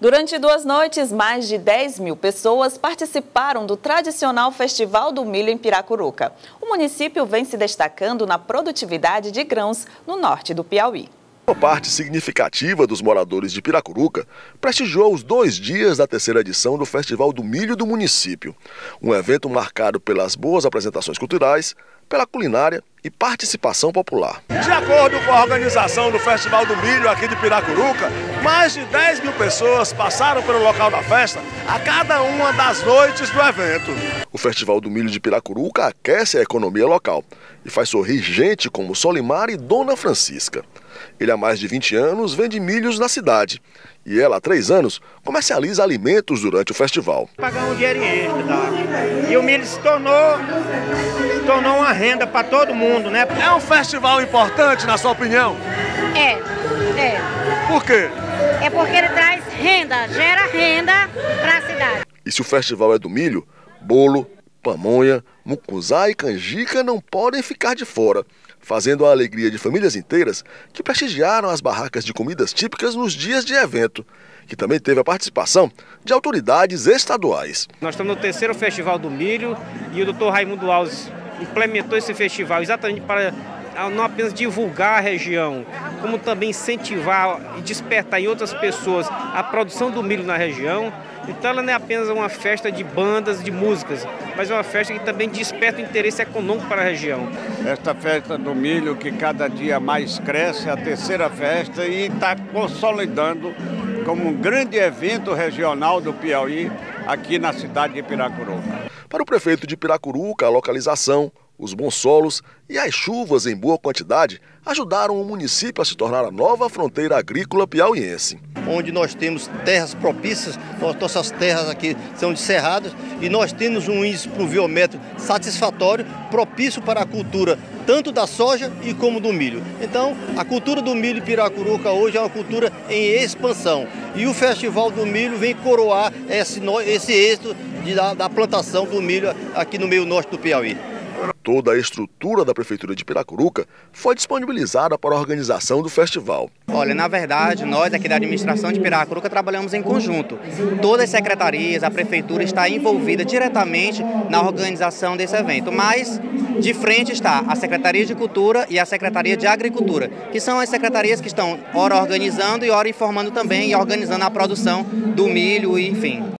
Durante duas noites, mais de 10 mil pessoas participaram do tradicional Festival do Milho em Piracuruca. O município vem se destacando na produtividade de grãos no norte do Piauí. Uma parte significativa dos moradores de Piracuruca prestigiou os dois dias da terceira edição do Festival do Milho do município. Um evento marcado pelas boas apresentações culturais, pela culinária e participação popular. De acordo com a organização do Festival do Milho aqui de Piracuruca, mais de 10 mil pessoas passaram pelo local da festa a cada uma das noites do evento. O Festival do Milho de Piracuruca aquece a economia local e faz sorrir gente como Solimar e Dona Francisca. Ele há mais de 20 anos vende milhos na cidade e ela há três anos comercializa alimentos durante o festival. Pagar um dinheiro extra, tá? E o milho se tornou, se tornou uma renda para todo mundo, né? É um festival importante, na sua opinião? É, é. Por quê? É porque ele traz renda, gera renda para a cidade. E se o festival é do milho, bolo, pamonha, mucuzá e canjica não podem ficar de fora, fazendo a alegria de famílias inteiras que prestigiaram as barracas de comidas típicas nos dias de evento, que também teve a participação de autoridades estaduais. Nós estamos no terceiro Festival do Milho e o doutor Raimundo Alves implementou esse festival exatamente para não apenas divulgar a região, como também incentivar e despertar em outras pessoas a produção do milho na região. Então ela não é apenas uma festa de bandas, de músicas, mas é uma festa que também desperta o interesse econômico para a região. Esta festa do milho que cada dia mais cresce, é a terceira festa e está consolidando como um grande evento regional do Piauí aqui na cidade de Piracuruca. Para o prefeito de Piracuruca, a localização, os bons solos e as chuvas em boa quantidade ajudaram o município a se tornar a nova fronteira agrícola piauiense. Onde nós temos terras propícias, nossas terras aqui são de cerradas e nós temos um índice pluviométrico satisfatório, propício para a cultura tanto da soja e como do milho. Então, a cultura do milho Piracuruca hoje é uma cultura em expansão. E o Festival do Milho vem coroar esse, esse êxito de, da, da plantação do milho aqui no meio norte do Piauí. Toda a estrutura da Prefeitura de Piracuruca foi disponibilizada para a organização do festival. Olha, na verdade, nós aqui da administração de Piracuruca trabalhamos em conjunto. Todas as secretarias, a Prefeitura está envolvida diretamente na organização desse evento, mas de frente está a Secretaria de Cultura e a Secretaria de Agricultura, que são as secretarias que estão ora organizando e ora informando também e organizando a produção do milho, enfim.